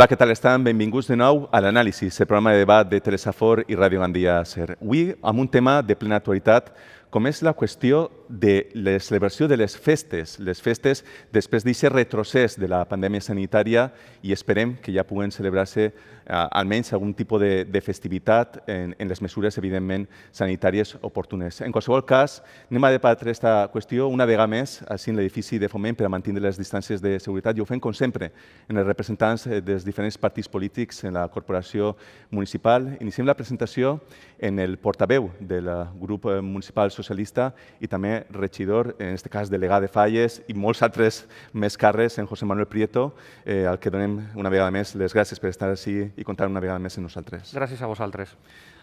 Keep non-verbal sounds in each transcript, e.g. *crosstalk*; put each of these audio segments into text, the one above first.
Hola, què tal estan? Benvinguts de nou a l'anàlisi, el programa de debat de Teresa Fort i Ràdio Gandia Ser. Avui amb un tema de plena actualitat com és la qüestió de la celebració de les festes, les festes després d'aquest retrocés de la pandèmia sanitària i esperem que ja puguen celebrar-se eh, almenys algun tipus de, de festivitat en, en les mesures, evidentment, sanitàries oportunes. En qualsevol cas, anem a debatre aquesta qüestió una vegada més així en l'edifici de foment per a mantenir les distàncies de seguretat i ho fem, com sempre, en els representants eh, dels diferents partits polítics en la corporació municipal. Iniciem la presentació en el portaveu del grup municipal socialista i també regidor, en aquest cas delegat de Falles i molts altres més càrrecs, en José Manuel Prieto, eh, al que donem una vegada més les gràcies per estar així i comptar una vegada més amb nosaltres. Gràcies a vosaltres.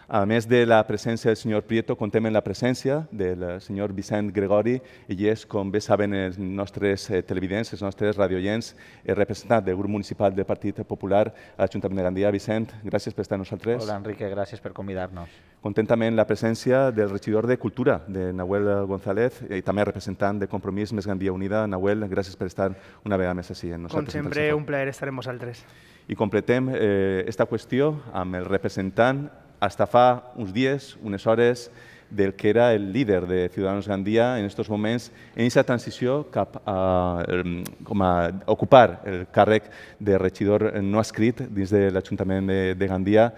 A més de la presència del senyor Prieto, contem amb la presència del senyor Vicent Gregori, i és, com bé saben els nostres eh, televidents, els nostres radioients, el representant del grup municipal del Partit Popular a l'Ajuntament de Gandia. Vicent, gràcies per estar amb nosaltres. Hola, Enrique, gràcies per convidar-nos. Contem també la presència del regidor de Cultura, de Nahuel González, i també representant de Compromís Més Gandia Unida. Nahuel, gràcies per estar una vegada més així. Com sempre, un plaer estar amb vosaltres. I completem eh, esta qüestió amb el representant hasta fa uns dies, unes hores, del que era el líder de Ciudadanos Gandia en aquests moments en aquesta transició cap a, com a ocupar el càrrec de regidor no escrit dins de l'Ajuntament de, de Gandia,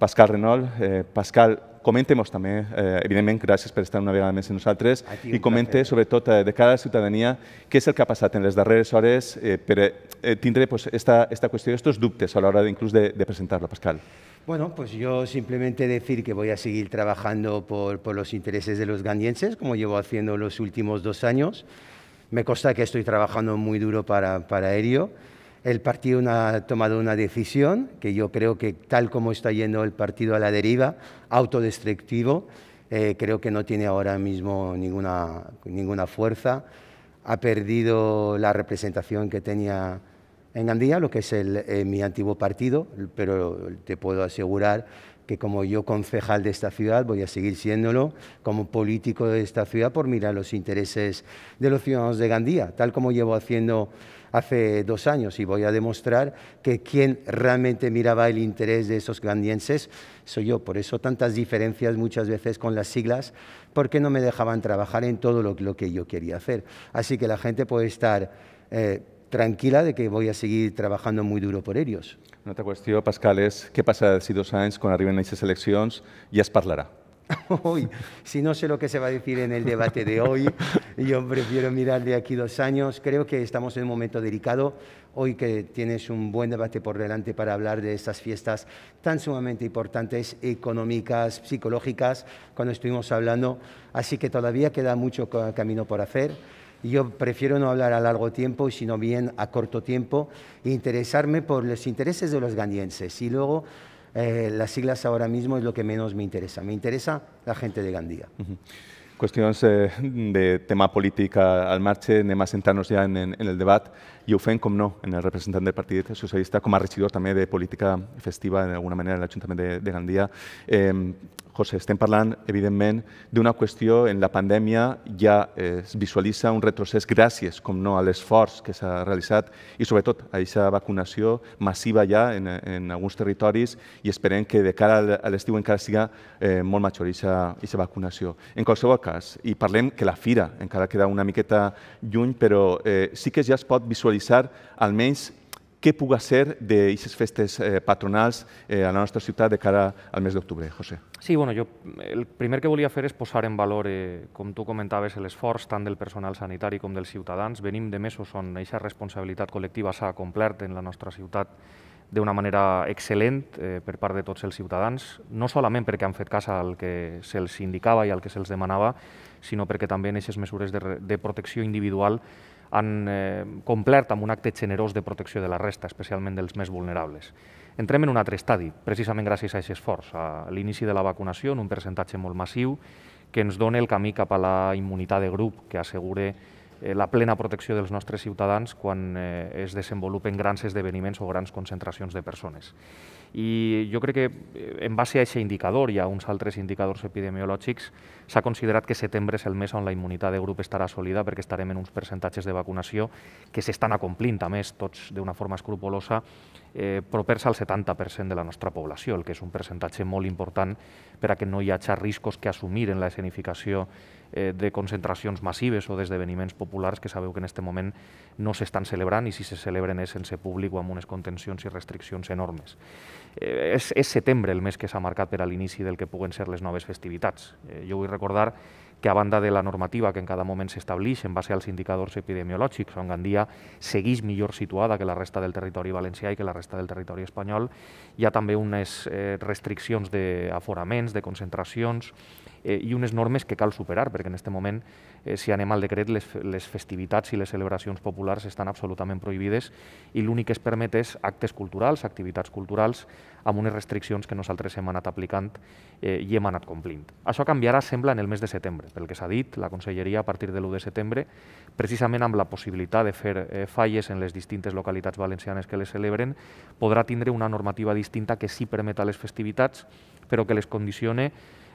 Pascal Renol. Eh, Pascal, comente-nos també, eh, evidentment, gràcies per estar una vegada més amb nosaltres, Aquí, i comente, sobretot, eh, de cara a la ciutadania, què és el que ha passat en les darreres hores eh, per eh, tindre pues, esta, esta qüestió, aquests dubtes a l'hora inclús de, de presentar-la, Pascal. Bueno, pues yo simplemente decir que voy a seguir trabajando por, los intereses de los gandienses, como llevo haciendo los últimos dos años. Me consta que estoy trabajando muy duro para, para ello. El partido ha tomado una decisión que yo creo que tal como está yendo el partido a la deriva, autodestructivo, eh, creo que no tiene ahora mismo ninguna, ninguna fuerza. Ha perdido la representación que tenía en Gandía, lo que es eh, mi antiguo partido, pero te puedo asegurar que como yo concejal de esta ciudad voy a seguir siéndolo como político de esta ciudad por mirar los intereses de los ciudadanos de Gandía, tal como llevo haciendo hace dos años y voy a demostrar que quien realmente miraba el interés de esos gandienses soy yo. Por eso tantas diferencias muchas veces con las siglas, porque no me dejaban trabajar en todo lo, lo que yo quería hacer. Así que la gente puede estar... Eh, tranquila de que voy a seguir trabajando muy duro por ellos. Una altra qüestió, Pascal, és què passa si dos anys, quan arriben aquestes eleccions, ja es parlarà? Hoy, *laughs* si no sé lo que se va a decir en el debate de hoy, yo prefiero mirar de aquí dos años. Creo que estamos en un momento delicado. Hoy que tienes un buen debate por delante para hablar de estas fiestas tan sumamente importantes, económicas, psicológicas, cuando estuvimos hablando. Así que todavía queda mucho camino por hacer. Yo prefiero no hablar a largo tiempo, sino bien a corto tiempo, e interesarme por los intereses de los gandienses. Y luego, eh, las siglas ahora mismo es lo que menos me interesa. Me interesa la gente de Gandía. Uh -huh. Qüestions eh, de tema polític al marge, anem a sentar-nos ja en, en, en el debat i ho fem, com no, en el representant del Partit Socialista, com a regidor també de política festiva, d'alguna manera, en l'Ajuntament de, de Gandia. Eh, José, estem parlant, evidentment, d'una qüestió en la pandèmia ja es visualitza un retrocés gràcies, com no, a l'esforç que s'ha realitzat i sobretot a aquesta vacunació massiva ja en, en alguns territoris i esperem que de cara a l'estiu encara siga eh, molt major aquesta vacunació. En qualsevol cas, i parlem que la fira encara queda una miqueta lluny, però eh, sí que ja es pot visualitzar almenys què puga ser d'aquestes festes eh, patronals eh, a la nostra ciutat de cara al mes d'octubre, José? Sí, bueno, jo el primer que volia fer és posar en valor, eh, com tu comentaves, l'esforç tant del personal sanitari com dels ciutadans. Venim de mesos on aquesta responsabilitat col·lectiva s'ha complert en la nostra ciutat d'una manera excel·lent eh, per part de tots els ciutadans, no solament perquè han fet cas al que se'ls indicava i al que se'ls demanava, sinó perquè també en aquestes mesures de, de protecció individual han eh, complert amb un acte generós de protecció de la resta, especialment dels més vulnerables. Entrem en un altre estadi, precisament gràcies a aquest esforç, a l'inici de la vacunació en un percentatge molt massiu que ens dona el camí cap a la immunitat de grup que assegure eh, la plena protecció dels nostres ciutadans quan eh, es desenvolupen grans esdeveniments o grans concentracions de persones. I jo crec que eh, en base a aquest indicador i a uns altres indicadors epidemiològics s'ha considerat que setembre és el mes on la immunitat de grup estarà sòlida perquè estarem en uns percentatges de vacunació que s'estan acomplint, a més, tots d'una forma escrupulosa eh, propers al 70% de la nostra població, el que és un percentatge molt important per a que no hi hagi riscos que assumir en la escenificació eh, de concentracions massives o d'esdeveniments populars que sabeu que en aquest moment no s'estan celebrant i si se celebren és sense públic o amb unes contencions i restriccions enormes. Eh, és, és setembre el mes que s'ha marcat per a l'inici del que puguen ser les noves festivitats. Eh, jo vull recordar que a banda de la normativa que en cada moment s'estableix en base als indicadors epidemiològics, on Gandia segueix millor situada que la resta del territori valencià i que la resta del territori espanyol, hi ha també unes eh, restriccions d'aforaments, de concentracions, eh, i unes normes que cal superar, perquè en aquest moment, eh, si anem al decret, les, les festivitats i les celebracions populars estan absolutament prohibides i l'únic que es permet és actes culturals, activitats culturals, amb unes restriccions que nosaltres hem anat aplicant eh, i hem anat complint. Això canviarà, sembla, en el mes de setembre. Pel que s'ha dit, la Conselleria, a partir de l'1 de setembre, precisament amb la possibilitat de fer eh, falles en les distintes localitats valencianes que les celebren, podrà tindre una normativa distinta que sí permeta les festivitats, però que les condicione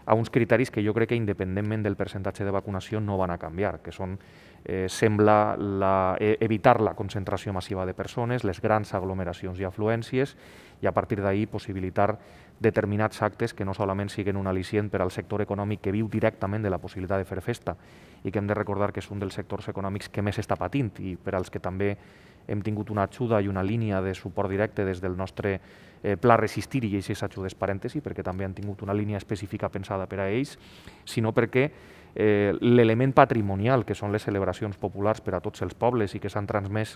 a uns criteris que jo crec que independentment del percentatge de vacunació no van a canviar, que són, eh, sembla, la, eh, evitar la concentració massiva de persones, les grans aglomeracions i afluències, i a partir d'ahir possibilitar determinats actes que no solament siguin un al·licient per al sector econòmic que viu directament de la possibilitat de fer festa i que hem de recordar que és un dels sectors econòmics que més està patint i per als que també hem tingut una ajuda i una línia de suport directe des del nostre eh, pla Resistir i aquestes ajudes parèntesi, perquè també han tingut una línia específica pensada per a ells, sinó perquè eh, l'element patrimonial que són les celebracions populars per a tots els pobles i que s'han transmès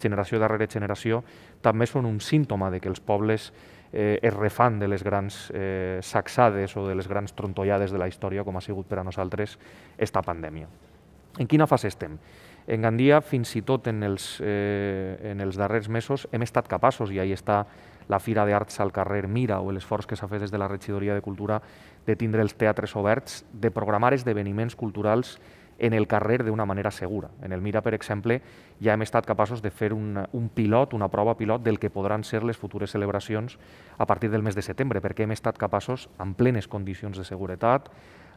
generació darrere generació, també són un símptoma de que els pobles eh, es refan de les grans eh, sacsades o de les grans trontollades de la història, com ha sigut per a nosaltres esta pandèmia. En quina fase estem? En Gandia, fins i tot en els, eh, en els darrers mesos, hem estat capaços, i ahí està la Fira d'Arts al carrer Mira o l'esforç que s'ha fet des de la Regidoria de Cultura de tindre els teatres oberts, de programar esdeveniments culturals en el carrer d'una manera segura. En el Mira, per exemple, ja hem estat capaços de fer un, un pilot, una prova pilot del que podran ser les futures celebracions a partir del mes de setembre, perquè hem estat capaços, en plenes condicions de seguretat,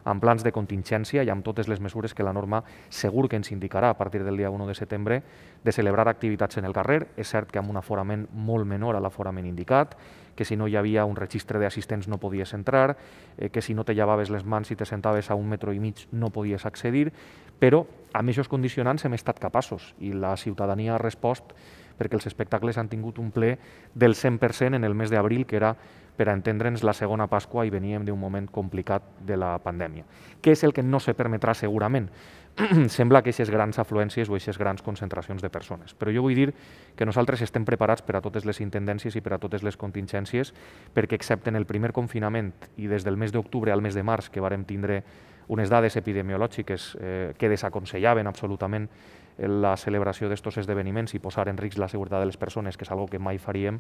amb plans de contingència i amb totes les mesures que la norma segur que ens indicarà a partir del dia 1 de setembre de celebrar activitats en el carrer. És cert que amb un aforament molt menor a l'aforament indicat, que si no hi havia un registre d'assistents no podies entrar, eh, que si no te llevaves les mans i te sentaves a un metro i mig no podies accedir, però amb aquests condicionants hem estat capaços i la ciutadania ha respost perquè els espectacles han tingut un ple del 100% en el mes d'abril, que era per a entendre'ns la segona Pasqua i veníem d'un moment complicat de la pandèmia. Què és el que no se permetrà segurament? *clears throat* Sembla que aquestes grans afluències o aquestes grans concentracions de persones. Però jo vull dir que nosaltres estem preparats per a totes les intendències i per a totes les contingències, perquè excepte en el primer confinament i des del mes d'octubre al mes de març, que vàrem tindre unes dades epidemiològiques eh, que desaconsellaven absolutament la celebració d'estos esdeveniments i posar en risc la seguretat de les persones, que és algo que mai faríem,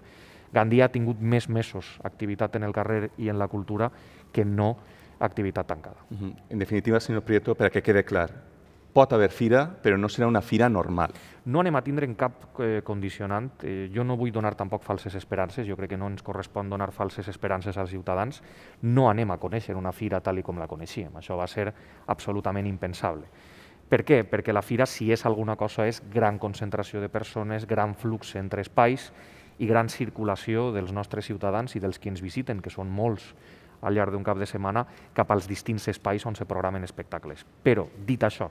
Gandia ha tingut més mesos activitat en el carrer i en la cultura que no activitat tancada. Uh -huh. En definitiva, senyor Prieto, per a que quede clar, pot haver fira, però no serà una fira normal. No anem a tindre en cap eh, condicionant. Eh, jo no vull donar tampoc falses esperances, jo crec que no ens correspon donar falses esperances als ciutadans. No anem a conèixer una fira tal i com la coneixíem. Això va ser absolutament impensable. Per què? Perquè la fira, si és alguna cosa, és gran concentració de persones, gran flux entre espais i gran circulació dels nostres ciutadans i dels qui ens visiten, que són molts al llarg d'un cap de setmana, cap als distints espais on se programen espectacles. Però, dit això,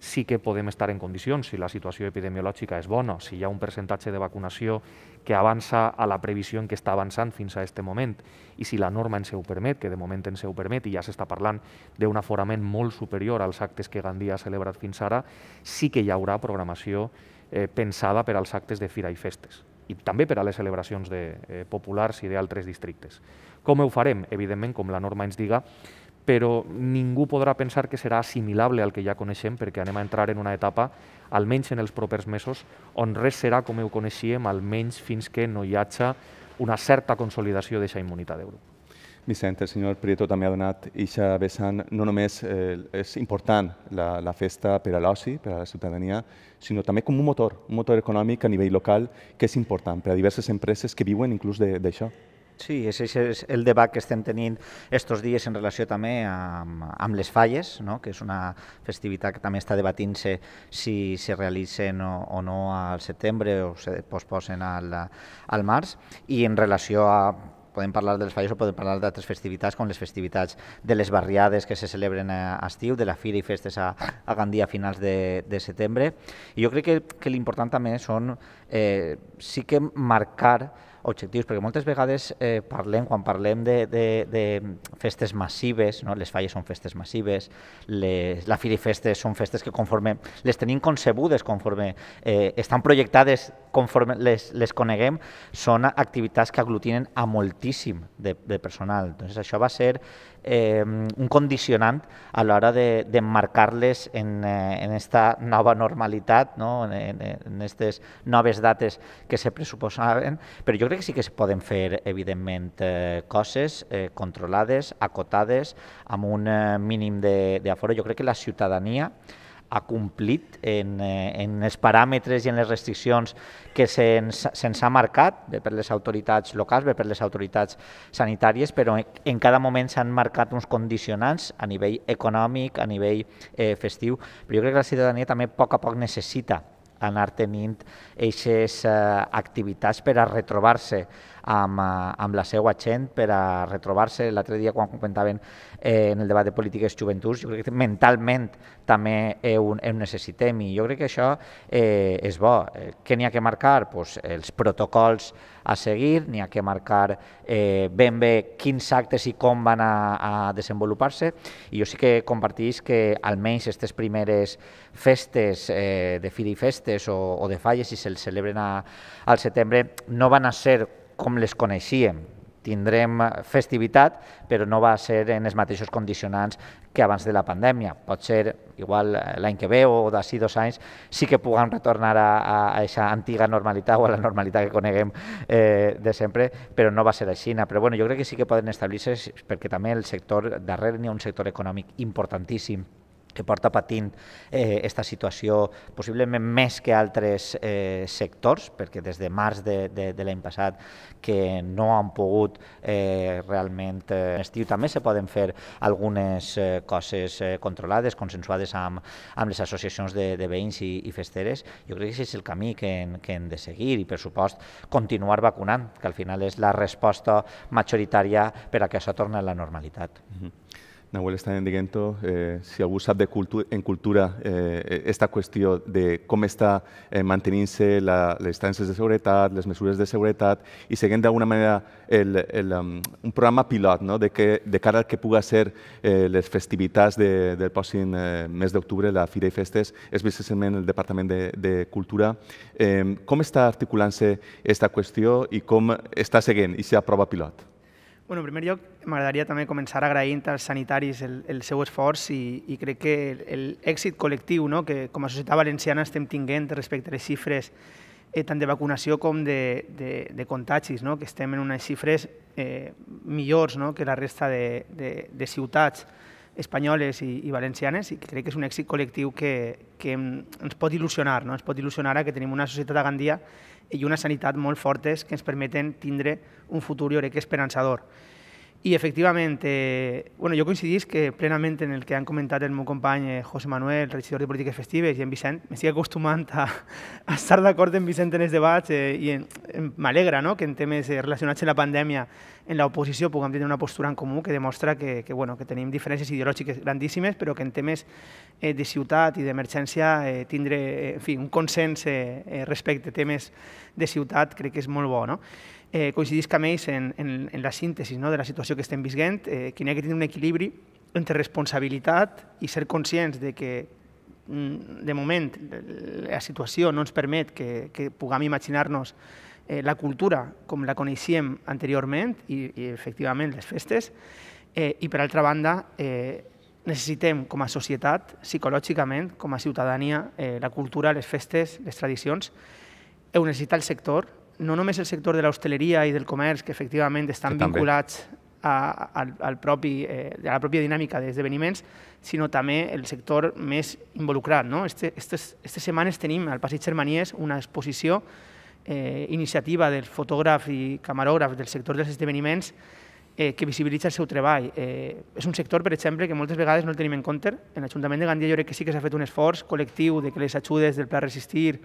sí que podem estar en condicions, si la situació epidemiològica és bona, si hi ha un percentatge de vacunació que avança a la previsió en què està avançant fins a aquest moment, i si la norma ens ho permet, que de moment ens ho permet, i ja s'està parlant d'un aforament molt superior als actes que Gandia ha celebrat fins ara, sí que hi haurà programació eh, pensada per als actes de fira i festes i també per a les celebracions de, eh, populars i d'altres districtes. Com ho farem? Evidentment, com la norma ens diga, però ningú podrà pensar que serà assimilable al que ja coneixem perquè anem a entrar en una etapa, almenys en els propers mesos, on res serà com ho coneixíem, almenys fins que no hi hagi una certa consolidació d'aquesta immunitat d'Europa. Vicente, el senyor Prieto també ha donat eixa vessant, no només eh, és important la, la festa per a l'oci, per a la ciutadania, sinó també com un motor, un motor econòmic a nivell local que és important per a diverses empreses que viuen inclús d'això. Sí, és, és el debat que estem tenint estos dies en relació també amb, amb les falles, no? que és una festivitat que també està debatint-se si se realitzen o, o no al setembre o se posposen al, al març, i en relació a podem parlar de les falles o podem parlar d'altres festivitats com les festivitats de les barriades que se celebren a estiu, de la Fira i Festes a, a Gandia a finals de, de setembre. I jo crec que, que l'important també són eh, sí que marcar objectius, perquè moltes vegades eh, parlem, quan parlem de, de, de festes massives, no? les falles són festes massives, les, la Festes són festes que conforme les tenim concebudes, conforme eh, estan projectades, conforme les, les coneguem, són activitats que aglutinen a moltíssim de, de personal. Entonces, això va ser eh, un condicionant a l'hora de, de en, eh, en esta nova normalitat, no? en, en aquestes noves dates que se pressuposaven, però jo crec que sí que es poden fer, evidentment, eh, coses eh, controlades, acotades, amb un eh, mínim d'aforo. Jo crec que la ciutadania ha complit en, eh, en els paràmetres i en les restriccions que se'ns se ha marcat, bé per les autoritats locals, bé per les autoritats sanitàries, però en, cada moment s'han marcat uns condicionants a nivell econòmic, a nivell eh, festiu, però jo crec que la ciutadania també a poc a poc necessita anar tenint aquestes eh, activitats per a retrobar-se amb, eh, amb la seva gent, per a retrobar-se. L'altre dia, quan comentaven eh, en el debat de polítiques joventuts, jo crec que mentalment també ho, ho necessitem i jo crec que això eh, és bo. Eh, què n'hi ha que marcar? Pues, els protocols a seguir, n'hi ha que marcar eh, ben bé quins actes i com van a, a desenvolupar-se i jo sí que compartís que almenys aquestes primeres festes eh, de fira i festes o, o de falles, si se'ls celebren a, al setembre, no van a ser com les coneixíem, tindrem festivitat, però no va ser en els mateixos condicionants que abans de la pandèmia. Pot ser, igual l'any que ve o d'ací dos anys, sí que puguem retornar a, a aquesta antiga normalitat o a la normalitat que coneguem eh, de sempre, però no va ser així. Però bueno, jo crec que sí que poden establir-se perquè també el sector, darrere n'hi ha un sector econòmic importantíssim que porta patint eh, esta situació possiblement més que altres eh, sectors, perquè des de març de, de, de l'any passat que no han pogut eh, realment eh, estiu també se poden fer algunes eh, coses eh, controlades, consensuades amb, amb les associacions de, de veïns i, i festeres. Jo crec que aquest és el camí que, en, que hem de seguir i, per supost, continuar vacunant, que al final és la resposta majoritària per a que això torni a la normalitat. Mm -hmm. Nahuel està dient eh, si algú sap de cultu en cultura eh, esta qüestió de com està eh, mantenint-se les distàncies de seguretat, les mesures de seguretat i seguint d'alguna manera el, el, um, un programa pilot no? de, que, de cara al que puga ser eh, les festivitats de, del pròxim eh, mes d'octubre, la Fira i Festes, és precisament el Departament de, de Cultura. Eh, com està articulant-se aquesta qüestió i com està seguint i si prova pilot? Bueno, en primer lloc, m'agradaria també començar agraint als sanitaris el, el seu esforç i, i crec que l'èxit col·lectiu no? que com a societat valenciana estem tinguent respecte a les xifres eh, tant de vacunació com de, de, de contagis, no? que estem en unes xifres eh, millors no? que la resta de, de, de ciutats espanyoles i, i valencianes i crec que és un èxit col·lectiu que, que ens pot il·lusionar, no? ens pot il·lusionar a que tenim una societat a Gandia i una sanitat molt fortes que ens permeten tindre un futur, jo crec esperançador. I efectivament, eh, bueno, jo coincidís que plenament en el que han comentat el meu company eh, José Manuel, regidor de Polítiques Festives, i en Vicent, m'estic acostumant a, a estar d'acord amb Vicent en els debats eh, i m'alegra no? que en temes eh, relacionats amb la pandèmia en l'oposició puguem tenir una postura en comú que demostra que, que, bueno, que tenim diferències ideològiques grandíssimes, però que en temes eh, de ciutat i d'emergència eh, tindre eh, en fi, un consens eh, eh, respecte a temes de ciutat crec que és molt bo. No? eh, coincidisc amb ells en, en, en la síntesi no, de la situació que estem visquent, eh, que hi ha que tenir un equilibri entre responsabilitat i ser conscients de que mm, de moment la situació no ens permet que, que puguem imaginar-nos eh, la cultura com la coneixíem anteriorment i, i efectivament les festes eh, i per altra banda eh, necessitem com a societat, psicològicament, com a ciutadania, eh, la cultura, les festes, les tradicions, ho necessita el sector, no només el sector de l'hostaleria i del comerç, que efectivament estan que vinculats a, al, al propi, eh, a la pròpia dinàmica d'esdeveniments, sinó també el sector més involucrat. No? Este, estes, estes setmanes tenim al Passeig Germanies una exposició eh, iniciativa del fotògraf i camarògraf del sector dels esdeveniments eh, que visibilitza el seu treball. Eh, és un sector, per exemple, que moltes vegades no el tenim en compte. En l'Ajuntament de Gandia jo crec que sí que s'ha fet un esforç col·lectiu de que les ajudes del Pla Resistir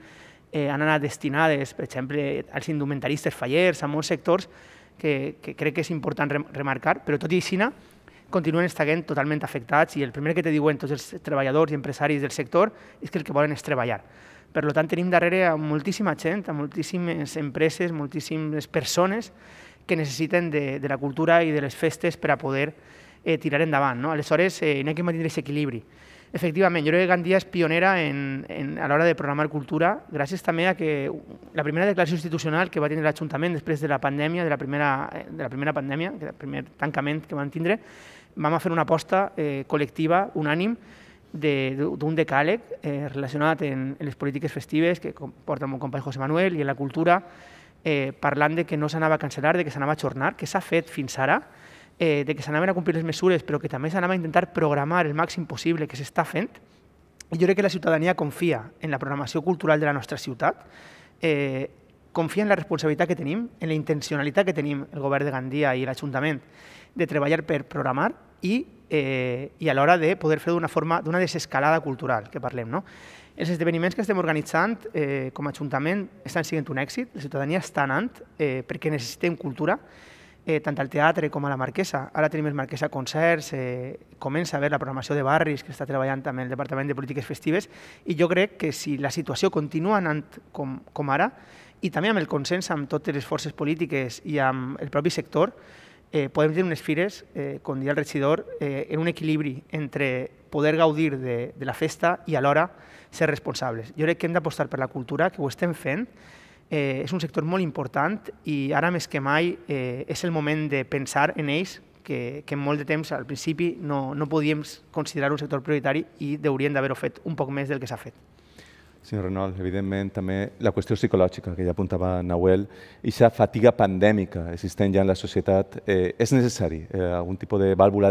eh, han anat destinades, per exemple, als indumentaristes fallers, a molts sectors que, que crec que és important remarcar, però tot i així continuen estant totalment afectats i el primer que te diuen tots els treballadors i empresaris del sector és que el que volen és treballar. Per tant, tenim darrere moltíssima gent, moltíssimes empreses, moltíssimes persones que necessiten de, de la cultura i de les festes per a poder eh, tirar endavant. No? Aleshores, eh, no ha que mantenir aquest equilibri. Efectivament, jo crec que Gandia és pionera en, en, a l'hora de programar cultura, gràcies també a que la primera declaració institucional que va tenir l'Ajuntament després de la pandèmia, de la primera, de la primera pandèmia, el primer tancament que van tindre, vam fer una aposta eh, col·lectiva, unànim, d'un decàleg eh, relacionat en, en les polítiques festives que porta el meu company José Manuel i en la cultura, eh, parlant de que no s'anava a cancel·lar, de que s'anava a ajornar, que s'ha fet fins ara, eh, de que s'anaven a complir les mesures, però que també s'anava a intentar programar el màxim possible que s'està fent. I jo crec que la ciutadania confia en la programació cultural de la nostra ciutat, eh, confia en la responsabilitat que tenim, en la intencionalitat que tenim el govern de Gandia i l'Ajuntament de treballar per programar i, eh, i a l'hora de poder fer d'una forma d'una desescalada cultural que parlem. No? Els esdeveniments que estem organitzant eh, com a Ajuntament estan sent un èxit, la ciutadania està anant eh, perquè necessitem cultura, eh, tant al teatre com a la Marquesa. Ara tenim el Marquesa Concerts, eh, comença a haver la programació de barris que està treballant també el Departament de Polítiques Festives i jo crec que si la situació continua anant com, com ara i també amb el consens amb totes les forces polítiques i amb el propi sector, eh, podem tenir unes fires, eh, com deia el regidor, eh, en un equilibri entre poder gaudir de, de la festa i alhora ser responsables. Jo crec que hem d'apostar per la cultura, que ho estem fent, eh, és un sector molt important i ara més que mai eh, és el moment de pensar en ells que, que en molt de temps al principi no, no podíem considerar un sector prioritari i haurien d'haver-ho fet un poc més del que s'ha fet. Senyor Renault, evidentment també la qüestió psicològica que ja apuntava Nahuel, aquesta fatiga pandèmica existent ja en la societat, eh, és necessari eh, algun tipus de vàlvula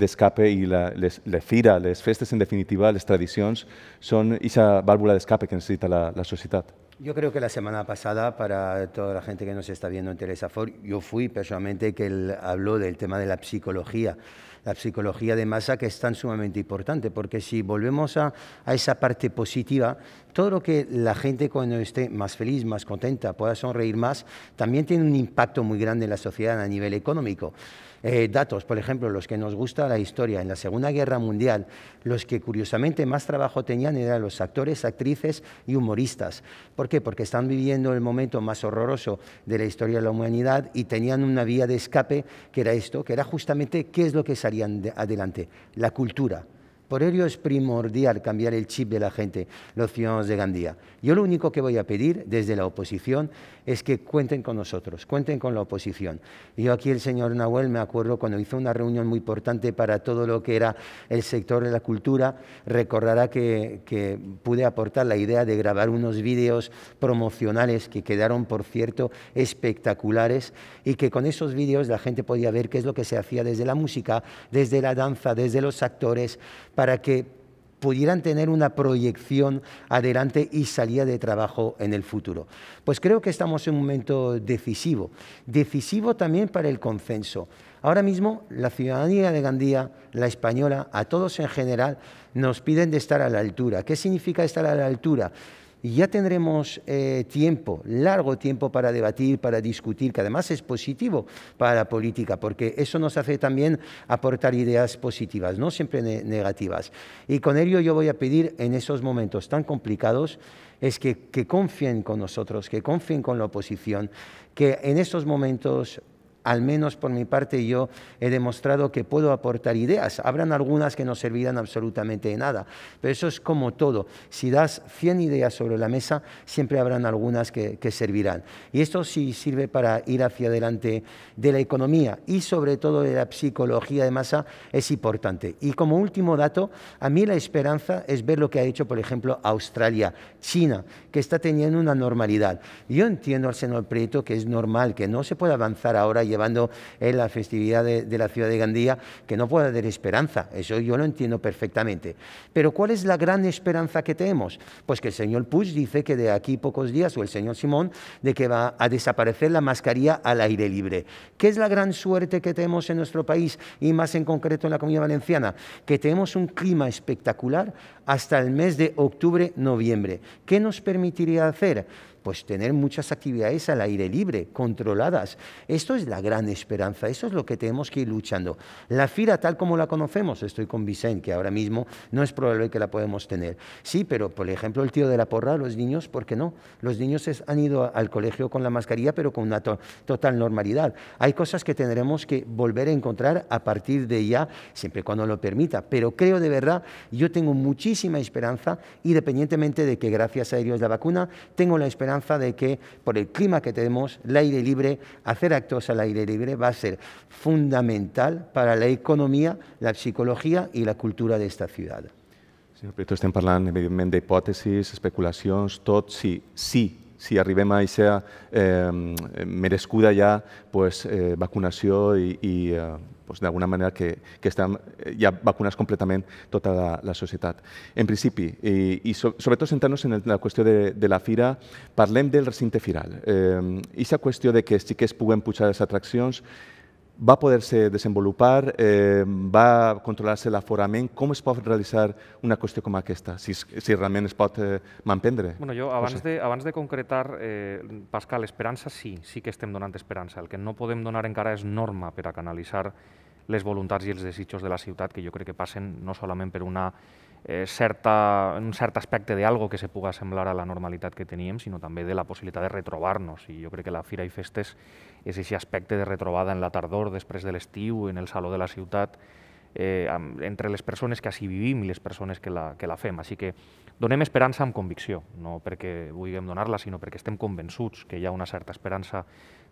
d'escape de, i la, les, la fira, les festes en definitiva, les tradicions, són aquesta vàlvula d'escape que necessita la, la societat. Yo creo que la semana pasada, para toda la gente que nos está viendo en Telesafor, yo fui personalmente que él habló del tema de la psicología, la psicología de masa que es tan sumamente importante, porque si volvemos a, a esa parte positiva, todo lo que la gente cuando esté más feliz, más contenta, pueda sonreír más, también tiene un impacto muy grande en la sociedad a nivel económico. Eh, datos, por ejemplo, los que nos gusta la historia, en la Segunda Guerra Mundial, los que curiosamente más trabajo tenían eran los actores, actrices y humoristas. ¿Por qué? Porque están viviendo el momento más horroroso de la historia de la humanidad y tenían una vía de escape que era esto, que era justamente qué es lo que adelante, la cultura. Por ello es primordial cambiar el chip de la gente, los ciudadanos de Gandía. Yo lo único que voy a pedir desde la oposición es que cuenten con nosotros, cuenten con la oposición. yo aquí el señor Nahuel me acuerdo cuando hizo una reunión muy importante para todo lo que era el sector de la cultura, recordará que, que pude aportar la idea de grabar unos vídeos promocionales que quedaron, por cierto, espectaculares y que con esos vídeos la gente podía ver qué es lo que se hacía desde la música, desde la danza, desde los actores, para que pudieran tener una proyección adelante y salida de trabajo en el futuro. Pues creo que estamos en un momento decisivo, decisivo también para el consenso. Ahora mismo la ciudadanía de Gandía, la española, a todos en general, nos piden de estar a la altura. ¿Qué significa estar a la altura? Ya tendremos eh, tiempo, largo tiempo para debatir, para discutir, que además es positivo para la política, porque eso nos hace también aportar ideas positivas, no siempre negativas. Y con ello yo voy a pedir en esos momentos tan complicados es que, que confíen con nosotros, que confíen con la oposición, que en estos momentos al menos por mi parte yo he demostrado que puedo aportar ideas. Habrán algunas que no servirán absolutamente de nada, pero eso es como todo. Si das 100 ideas sobre la mesa, siempre habrán algunas que, servirán. Y esto sí sirve para ir hacia adelante de la economía y sobre todo de la psicología de masa es importante. Y como último dato, a mí la esperanza es ver lo que ha hecho, por ejemplo, Australia, China, que está teniendo una normalidad. Yo entiendo al señor Prieto que es normal, que no se puede avanzar ahora llevando en la festividad de, la ciudad de Gandía, que no puede haber esperanza. Eso yo lo entiendo perfectamente. Pero ¿cuál es la gran esperanza que tenemos? Pues que el señor Puig dice que de aquí pocos días, o el señor Simón, de que va a desaparecer la mascarilla al aire libre. ¿Qué es la gran suerte que tenemos en nuestro país y más en concreto en la Comunidad Valenciana? Que tenemos un clima espectacular hasta el mes de octubre-noviembre. ¿Qué nos permitiría hacer? Pues tener muchas actividades al aire libre, controladas. Esto es la gran esperanza, eso es lo que tenemos que ir luchando. La FIRA tal como la conocemos, estoy con Vicente, que ahora mismo no es probable que la podemos tener. Sí, pero por ejemplo el tío de la porra, los niños, ¿por qué no? Los niños han ido al colegio con la mascarilla, pero con una total normalidad. Hay cosas que tendremos que volver a encontrar a partir de ya, siempre cuando lo permita. Pero creo de verdad, yo tengo muchísima esperanza, independientemente de que gracias a ellos la vacuna, tengo la esperanza de que por el clima que tenemos, el aire libre, hacer actos al aire libre va a ser fundamental para la economía, la psicología y la cultura de esta ciudad. Senyor Prieto, estem parlant, evidentment, d'hipòtesis, especulacions, tot, si, si, si arribem a aquesta eh, merescuda ja pues, eh, vacunació i, i eh, pues, d'alguna manera que, que estem ja vacunats completament tota la, la societat. En principi, i, i so, sobretot sentant-nos en la qüestió de, de la fira, parlem del recinte firal. Eh, aquesta qüestió de que sí que es puguen pujar les atraccions, va poder-se desenvolupar, eh, va controlar-se l'aforament. Com es pot realitzar una qüestió com aquesta, si, si realment es pot eh, manprendre? Bueno, jo, abans, no sé. de, abans de concretar, eh, Pascal, esperança sí, sí que estem donant esperança. El que no podem donar encara és norma per a canalitzar les voluntats i els desitjos de la ciutat, que jo crec que passen no solament per una eh, certa, un cert aspecte d'algo que se puga semblar a la normalitat que teníem, sinó també de la possibilitat de retrobar-nos. I jo crec que la Fira i Festes és aquest aspecte de retrobada en la tardor, després de l'estiu, en el Saló de la Ciutat, eh, amb, entre les persones que així vivim i les persones que la, que la fem. Així que donem esperança amb convicció, no perquè vulguem donar-la, sinó perquè estem convençuts que hi ha una certa esperança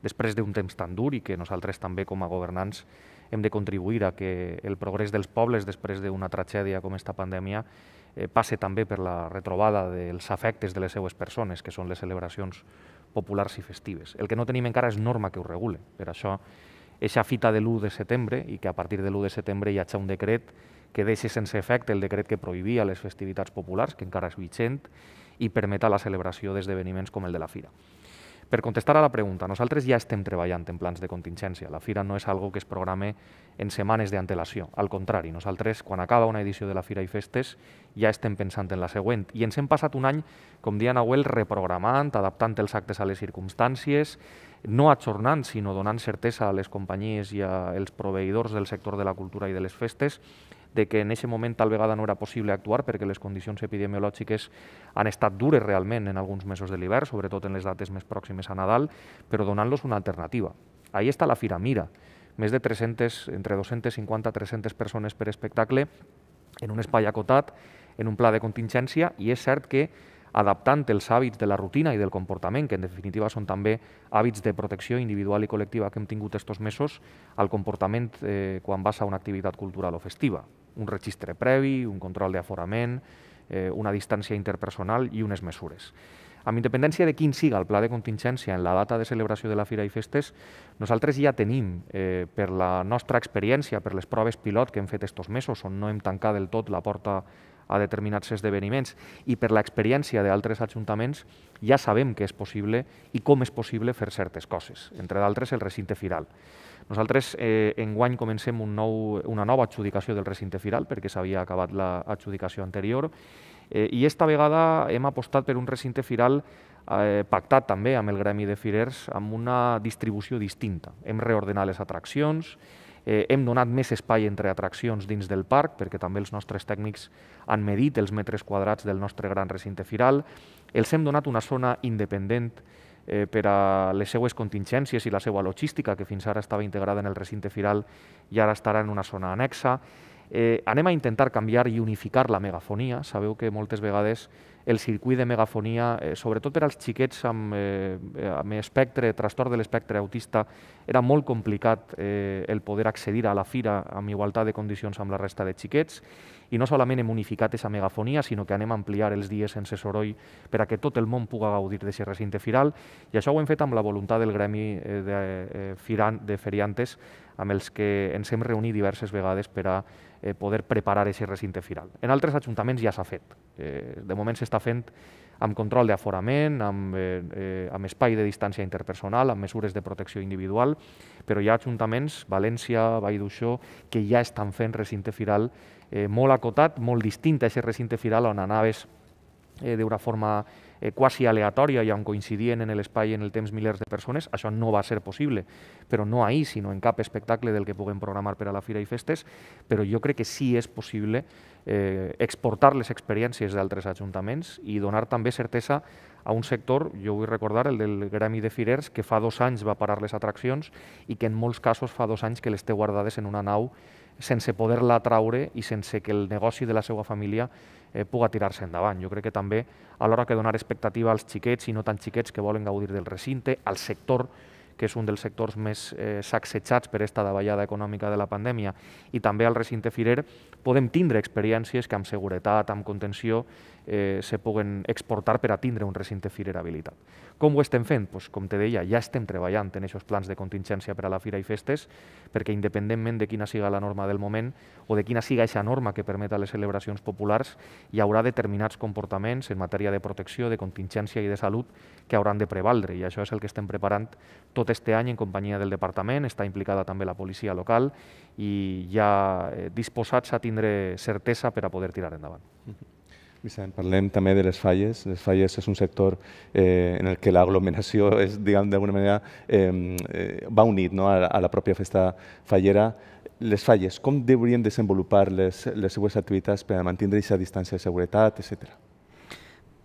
després d'un temps tan dur i que nosaltres també com a governants hem de contribuir a que el progrés dels pobles després d'una tragèdia com esta pandèmia eh, passe també per la retrobada dels afectes de les seues persones, que són les celebracions populars i festives. El que no tenim encara és norma que ho regule. Per això, eixa fita de l'1 de setembre i que a partir de l'1 de setembre hi hagi un decret que deixi sense efecte el decret que prohibia les festivitats populars, que encara és vigent, i permeta la celebració d'esdeveniments com el de la Fira. Per contestar a la pregunta, nosaltres ja estem treballant en plans de contingència. La Fira no és algo que es programe en setmanes d'antelació. Al contrari, nosaltres, quan acaba una edició de la Fira i Festes, ja estem pensant en la següent. I ens hem passat un any, com dia Nahuel, reprogramant, adaptant els actes a les circumstàncies, no ajornant, sinó donant certesa a les companyies i als proveïdors del sector de la cultura i de les festes de que en aquest moment tal vegada no era possible actuar perquè les condicions epidemiològiques han estat dures realment en alguns mesos de l'hivern, sobretot en les dates més pròximes a Nadal, però donant-los una alternativa. Ahí està la Fira Mira, més de 300, entre 250 i 300 persones per espectacle en un espai acotat, en un pla de contingència, i és cert que adaptant els hàbits de la rutina i del comportament, que en definitiva són també hàbits de protecció individual i col·lectiva que hem tingut estos mesos al comportament eh, quan vas a una activitat cultural o festiva. Un registre previ, un control d'aforament, eh, una distància interpersonal i unes mesures. Amb independència de quin siga el pla de contingència en la data de celebració de la Fira i Festes, nosaltres ja tenim, eh, per la nostra experiència, per les proves pilot que hem fet estos mesos, on no hem tancat del tot la porta a determinats esdeveniments i per l'experiència d'altres ajuntaments ja sabem que és possible i com és possible fer certes coses, entre d'altres el recinte firal. Nosaltres eh, enguany comencem un nou, una nova adjudicació del recinte firal perquè s'havia acabat l'adjudicació anterior eh, i esta vegada hem apostat per un recinte firal eh, pactat també amb el Gremi de Firers amb una distribució distinta. Hem reordenat les atraccions, Eh, hem donat més espai entre atraccions dins del parc, perquè també els nostres tècnics han medit els metres quadrats del nostre gran recinte firal. Els hem donat una zona independent eh, per a les seues contingències i la seva logística, que fins ara estava integrada en el recinte firal i ara estarà en una zona anexa. Eh, anem a intentar canviar i unificar la megafonia. Sabeu que moltes vegades el circuit de megafonia, eh, sobretot per als xiquets amb, eh, amb espectre, trastorn de l'espectre autista, era molt complicat eh, el poder accedir a la fira amb igualtat de condicions amb la resta de xiquets i no solament hem unificat aquesta megafonia, sinó que anem a ampliar els dies sense soroll per a que tot el món puga gaudir d'aquest recinte firal i això ho hem fet amb la voluntat del gremi eh, de, eh, firan, de feriantes amb els que ens hem reunit diverses vegades per a eh, poder preparar aquest recinte firal. En altres ajuntaments ja s'ha fet. De moment s'està fent amb control d'aforament, amb, eh, eh, amb espai de distància interpersonal, amb mesures de protecció individual, però hi ha ajuntaments, València, Vall d'Uixó, que ja estan fent recinte firal eh, molt acotat, molt distint a aquest recinte firal on anaves eh, d'una forma eh, quasi aleatòria i on coincidien en l'espai en el temps milers de persones, això no va ser possible, però no ahir, sinó en cap espectacle del que puguem programar per a la Fira i Festes, però jo crec que sí és possible eh, exportar les experiències d'altres ajuntaments i donar també certesa a un sector, jo vull recordar el del Gremi de Firers, que fa dos anys va parar les atraccions i que en molts casos fa dos anys que les té guardades en una nau sense poder-la traure i sense que el negoci de la seva família eh, puga tirar-se endavant. Jo crec que també a l'hora que donar expectativa als xiquets i no tan xiquets que volen gaudir del recinte, al sector que és un dels sectors més eh, sacsejats per aquesta davallada econòmica de la pandèmia, i també al recinte firer, podem tindre experiències que amb seguretat, amb contenció, eh, se puguen exportar per a tindre un recinte firer habilitat. Com ho estem fent? Pues, com te deia, ja estem treballant en aquests plans de contingència per a la Fira i Festes, perquè independentment de quina siga la norma del moment o de quina siga aquesta norma que permeta les celebracions populars, hi haurà determinats comportaments en matèria de protecció, de contingència i de salut que hauran de prevaldre, i això és el que estem preparant tot este any en companyia del departament, està implicada també la policia local i ja eh, disposats a tindre certesa per a poder tirar endavant. Mm -hmm. Vicent, parlem també de les falles. Les falles és un sector eh, en el que l'aglomeració *laughs* és, diguem, d'alguna manera, eh, eh, va unit no? a, a la pròpia festa fallera. Les falles, com deurien desenvolupar les, les seues activitats per a mantenir aquesta distància de seguretat, etc.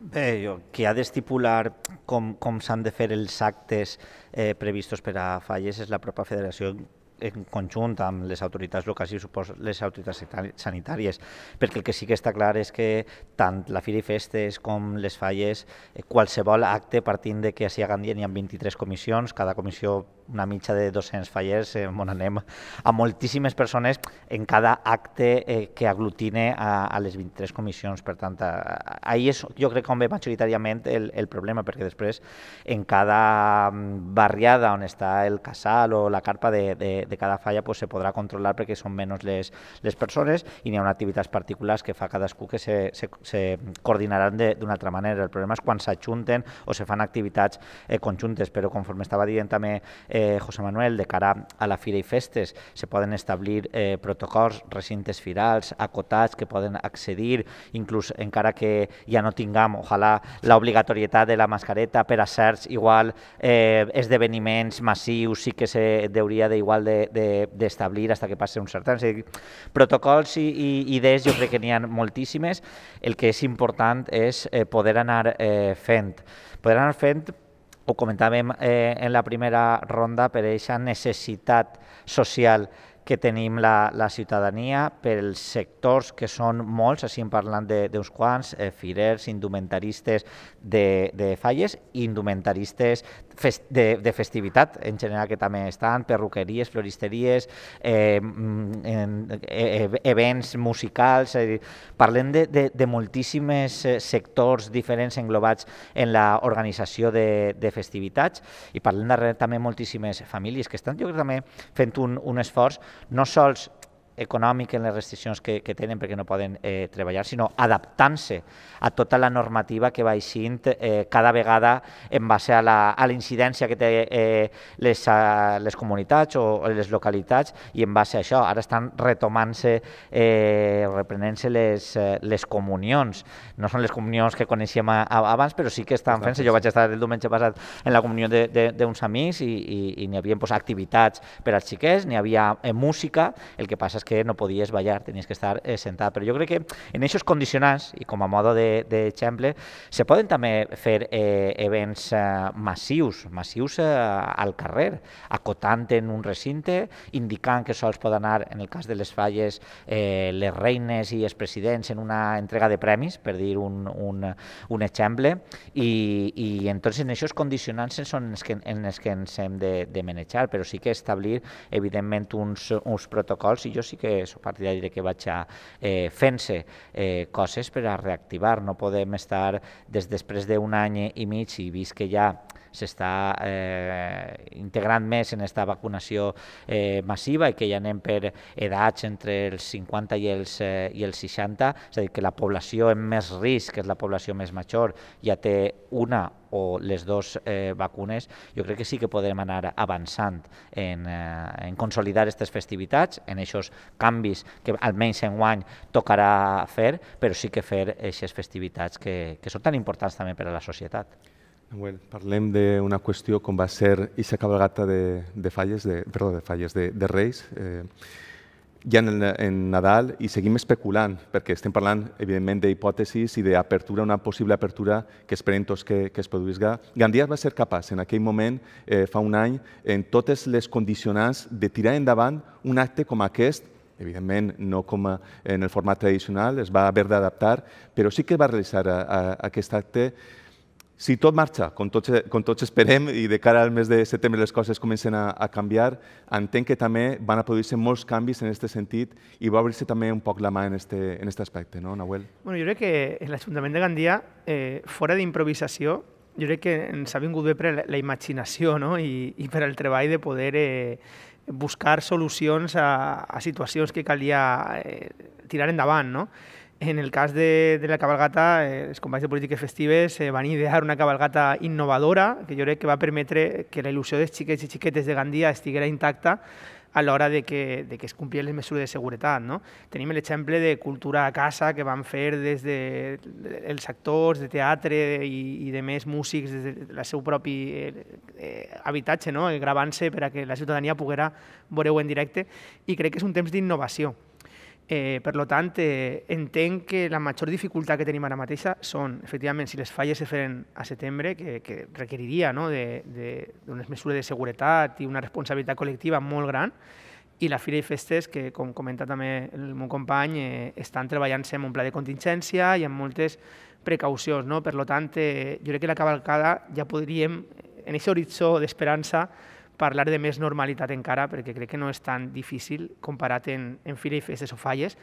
Bé, jo, qui ha d'estipular com, com s'han de fer els actes eh, previstos per a falles és la pròpia federació en conjunt amb les autoritats locals i supos les autoritats sanitàries, perquè el que sí que està clar és que tant la Fira i Festes com les falles, eh, qualsevol acte partint de que a Gandia n'hi ha 23 comissions, cada comissió una mitja de 200 fallers eh, on anem a moltíssimes persones en cada acte eh, que aglutine a, a les 23 comissions. Per tant, ahir és, jo crec on ve majoritàriament el, el problema, perquè després en cada mm, barriada on està el casal o la carpa de, de, de cada falla pues, se podrà controlar perquè són menys les, les persones i n'hi ha una activitats particulars que fa cadascú que se, se, se coordinaran d'una altra manera. El problema és quan s'ajunten o se fan activitats eh, conjuntes, però conforme estava dient també eh, José Manuel, de cara a la Fira i Festes, se poden establir eh, protocols, recintes firals, acotats que poden accedir, inclús encara que ja no tinguem, ojalà, l'obligatorietat de la mascareta per a certs igual eh, esdeveniments massius sí que se deuria d'igual d'establir de, de, fins que passi un cert temps. Dir, protocols i, i idees jo crec que n'hi ha moltíssimes. El que és important és eh, poder anar eh, fent. Poder anar fent ho comentàvem eh, en la primera ronda per aquesta necessitat social que tenim la, la ciutadania pels sectors que són molts, així en parlant d'uns quants, eh, firers, indumentaristes de, de falles, indumentaristes fest, de, de festivitat en general que també estan, perruqueries, floristeries, eh, mm, en, eh, events musicals, eh, parlem de, de, de moltíssimes eh, sectors diferents englobats en l'organització de, de festivitats i parlem de també moltíssimes famílies que estan jo crec també fent un, un esforç no sols econòmic en les restriccions que, que tenen perquè no poden eh, treballar, sinó adaptant-se a tota la normativa que va eixint eh, cada vegada en base a la, a la incidència que té eh, les, a, les comunitats o, o les localitats i en base a això ara estan retomant-se, eh, reprenent-se les, eh, les comunions. No són les comunions que coneixíem a, a, abans, però sí que estan fent-se. Jo vaig estar el diumenge passat en la comunió d'uns amics i, i, i n'hi havia pues, activitats per als xiquets, n'hi havia eh, música, el que passa és és que no podies ballar, tenies que estar eh, sentat. Però jo crec que en aquests condicionants, i com a moda d'exemple, de, se poden també fer eh, events eh, massius, massius eh, al carrer, acotant en un recinte, indicant que sols pot anar, en el cas de les falles, eh, les reines i els presidents en una entrega de premis, per dir un, un, un exemple, i, i entonces en aquests condicionants són els que, en els que ens hem de, de manejar, però sí que establir, evidentment, uns, uns protocols, i jo sí que soc partidari de que vaig a eh, fent-se eh, coses per a reactivar. No podem estar des després d'un any i mig i vist que ja s'està eh, integrant més en aquesta vacunació eh, massiva i que ja anem per edats entre els 50 i els, eh, i els 60, és a dir, que la població amb més risc, que és la població més major, ja té una o les dues eh, vacunes, jo crec que sí que podem anar avançant en, eh, en consolidar aquestes festivitats, en aquests canvis que almenys en guany tocarà fer, però sí que fer aquestes festivitats que, que són tan importants també per a la societat. Well, parlem d'una qüestió com va ser aquesta cabalgata de, de falles, de, perdó, de falles, de, de Reis, eh, ja en, en Nadal, i seguim especulant, perquè estem parlant, evidentment, d'hipòtesis i d'apertura, una possible apertura que esperem tots que, que es produïsca. Gandia va ser capaç, en aquell moment, eh, fa un any, en totes les condicionants, de tirar endavant un acte com aquest, evidentment no com en el format tradicional, es va haver d'adaptar, però sí que va realitzar a, a, aquest acte si tot marxa, com tots, com tots esperem, i de cara al mes de setembre les coses comencen a, a canviar, entenc que també van a produir-se molts canvis en aquest sentit i va obrir-se també un poc la mà en este, en este aspecte, no, Nahuel? Bueno, jo crec que en l'Ajuntament de Gandia, eh, fora d'improvisació, jo crec que ens ha vingut bé per la imaginació no? I, i per el treball de poder eh, buscar solucions a, a situacions que calia eh, tirar endavant. No? En el cas de, de la cabalgata, eh, els companys de polítiques festives eh, van idear una cabalgata innovadora que jo crec que va permetre que la il·lusió dels xiquets i xiquetes de Gandia estiguera intacta a l'hora de que, de que es complien les mesures de seguretat. No? Tenim l'exemple de cultura a casa que van fer des de, els actors de teatre i, i de més músics des del seu propi eh, eh, habitatge, no? gravant-se per a que la ciutadania poguera veure-ho en directe i crec que és un temps d'innovació. Eh, per tant, eh, entenc que la major dificultat que tenim ara mateixa són, efectivament, si les falles se feren a setembre, que, que requeriria no, d'unes mesures de seguretat i una responsabilitat col·lectiva molt gran, i la Fira i Festes, que, com comenta també el meu company, eh, estan treballant-se amb un pla de contingència i amb moltes precaucions. No? Per tant, eh, jo crec que la cavalcada ja podríem, en aquest horitzó d'esperança, parlar de més normalitat encara, perquè crec que no és tan difícil comparat en, en fira i festes o falles.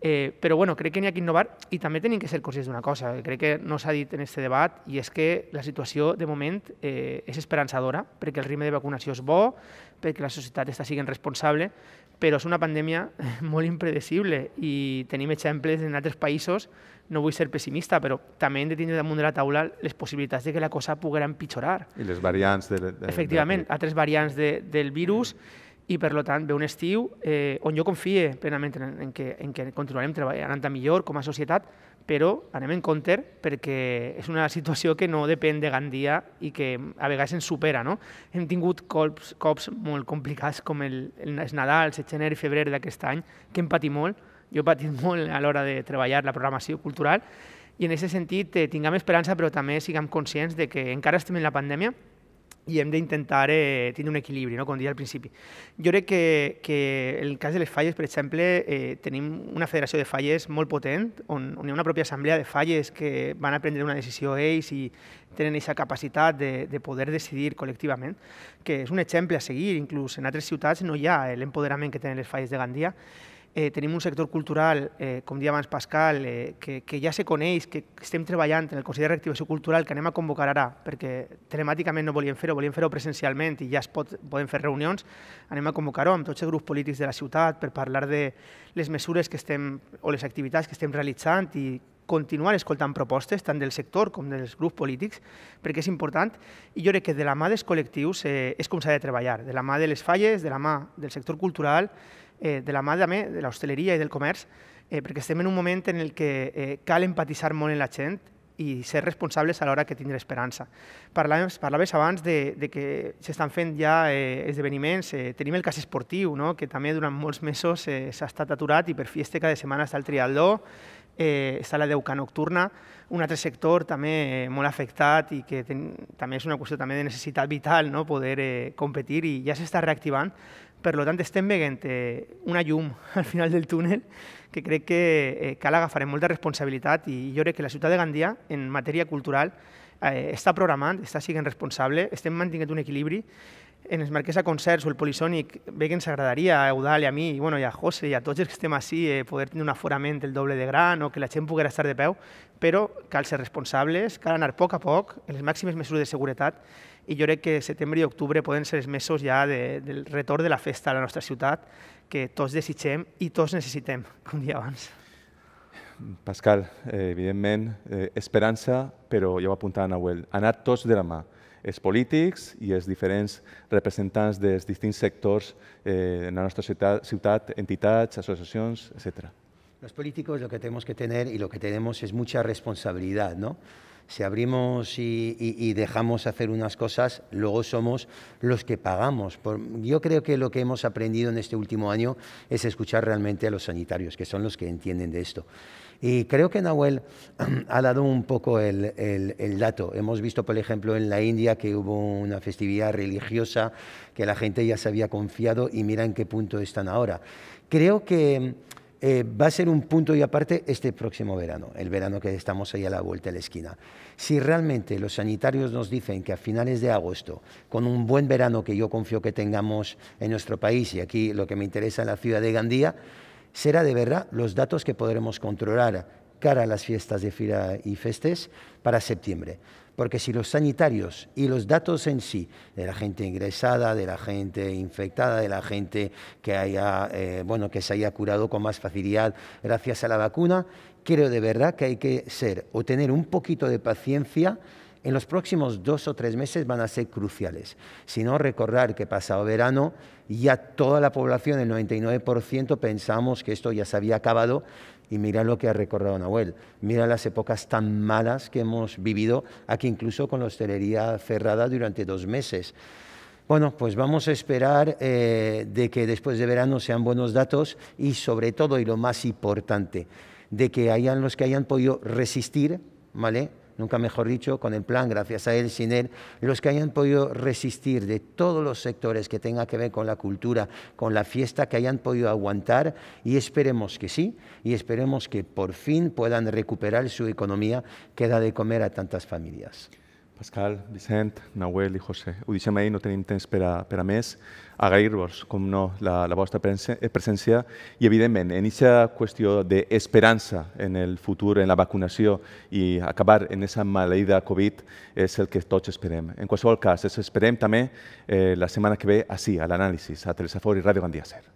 Eh, però bueno, crec que n'hi ha que innovar i també tenim que ser conscients d'una cosa, crec que no s'ha dit en aquest debat, i és que la situació de moment eh, és esperançadora, perquè el ritme de vacunació és bo, perquè la societat està sent responsable, però és una pandèmia *laughs* molt impredecible i tenim exemples en altres països no vull ser pessimista, però també hem de tenir damunt de la taula les possibilitats de que la cosa poguera empitjorar. I les variants. De, de, Efectivament, de... altres variants de, del virus i per tant ve un estiu eh, on jo confie plenament en, en, que, en que continuarem treballant a millor com a societat, però anem en compte perquè és una situació que no depèn de Gandia i que a vegades ens supera. No? Hem tingut cops, cops molt complicats com el, el Nadal, el gener i febrer d'aquest any, que hem patit molt, jo he patit *laughs* molt a l'hora de treballar la programació cultural i en aquest sentit eh, tinguem esperança però també siguem conscients de que encara estem en la pandèmia i hem d'intentar eh, tenir un equilibri, no? com deia al principi. Jo crec que, que en el cas de les falles, per exemple, eh, tenim una federació de falles molt potent, on, on hi ha una pròpia assemblea de falles que van a prendre una decisió ells i tenen aquesta capacitat de, de poder decidir col·lectivament, que és un exemple a seguir, inclús en altres ciutats no hi ha l'empoderament que tenen les falles de Gandia, eh, tenim un sector cultural, eh, com dia abans Pascal, eh, que, que ja se coneix, que estem treballant en el Consell de Reactivació Cultural, que anem a convocar ara, perquè telemàticament no volíem fer-ho, volíem fer-ho presencialment i ja es pot, podem fer reunions, anem a convocar-ho amb tots els grups polítics de la ciutat per parlar de les mesures que estem, o les activitats que estem realitzant i continuar escoltant propostes tant del sector com dels grups polítics, perquè és important. I jo crec que de la mà dels col·lectius eh, és com s'ha de treballar, de la mà de les falles, de la mà del sector cultural, eh, de la mà també de l'hostaleria i del comerç, eh, perquè estem en un moment en el que eh, cal empatitzar molt en la gent i ser responsables a l'hora que tindre esperança. Parlaves, parlaves abans de, de que s'estan fent ja eh, esdeveniments, eh, tenim el cas esportiu, no? que també durant molts mesos eh, s'ha estat aturat i per fi este cada setmana està el triatló, eh, està la Deuca Nocturna, un altre sector també eh, molt afectat i que ten, també és una qüestió també de necessitat vital no? poder eh, competir i ja s'està reactivant. Per tant, estem veient eh, una llum *laughs* al final del túnel que crec que eh, cal agafar amb molta responsabilitat i jo crec que la ciutat de Gandia, en matèria cultural, eh, està programant, està sent responsable, estem mantenint un equilibri. En els Marquesa Concerts o el Polisònic, bé que ens agradaria a Eudal i a mi, i, bueno, i a José i a tots els que estem així, eh, poder tenir un aforament el doble de gran o que la gent pugui estar de peu, però cal ser responsables, cal anar a poc a poc, en les màximes mesures de seguretat, i jo crec que setembre i octubre poden ser els mesos ja de, del retorn de la festa a la nostra ciutat, que tots desitgem i tots necessitem, *laughs* com dia abans. Pascal, eh, evidentment, eh, esperança, però ja ho apuntava Nahuel, anar tots de la mà els polítics i els diferents representants dels distints sectors eh, en la nostra ciutat, ciutat, entitats, asociacions, etc. Los políticos lo que tenemos que tener y lo que tenemos es mucha responsabilidad, ¿no? Si abrimos y, dejamos hacer unas cosas, luego somos los que pagamos. Yo creo que lo que hemos aprendido en este último año es escuchar realmente a los sanitarios, que son los que entienden de esto. Y creo que Nahuel *clears throat* ha dado un poco el, el, dato. Hemos visto, por ejemplo, en la India que hubo una festividad religiosa que la gente ya se había confiado y mira en qué punto están ahora. Creo que eh, va a ser un punto y aparte este próximo verano, el verano que estamos ahí a la vuelta de la esquina. Si realmente los sanitarios nos dicen que a finales de agosto, con un buen verano que yo confío que tengamos en nuestro país, y aquí lo que me interesa en la ciudad de Gandía, será de verdad los datos que podremos controlar cara a las fiestas de Fira y Festes para septiembre. Porque si los sanitarios y los datos en sí, de la gente ingresada, de la gente infectada, de la gente que, haya, eh, bueno, que se haya curado con más facilidad gracias a la vacuna, creo de verdad que hay que ser o tener un poquito de paciencia en los próximos dos o tres meses van a ser cruciales. Si no, recordar que pasado verano ya toda la población, el 99%, pensamos que esto ya se había acabado y mira lo que ha recordado Nahuel. Mira las épocas tan malas que hemos vivido aquí incluso con la hostelería cerrada durante dos meses. Bueno, pues vamos a esperar eh, de que después de verano sean buenos datos y sobre todo, y lo más importante, de que hayan los que hayan podido resistir, ¿vale? Nunca mejor dicho, con el plan, gracias a él, sin él, los que hayan podido resistir de todos los sectores que tenga que ver con la cultura, con la fiesta, que hayan podido aguantar y esperemos que sí, y esperemos que por fin puedan recuperar su economía que da de comer a tantas familias. Pascal, Vicent, Nahuel i José. Ho deixem ahir, no tenim temps per a, per a més. Agrair-vos, com no, la, la vostra presència i, evidentment, en aquesta qüestió d'esperança en el futur, en la vacunació i acabar en aquesta maleïda Covid és el que tots esperem. En qualsevol cas, esperem també eh, la setmana que ve així, a l'anàlisi, a Telesafor i Ràdio Gandia Ser.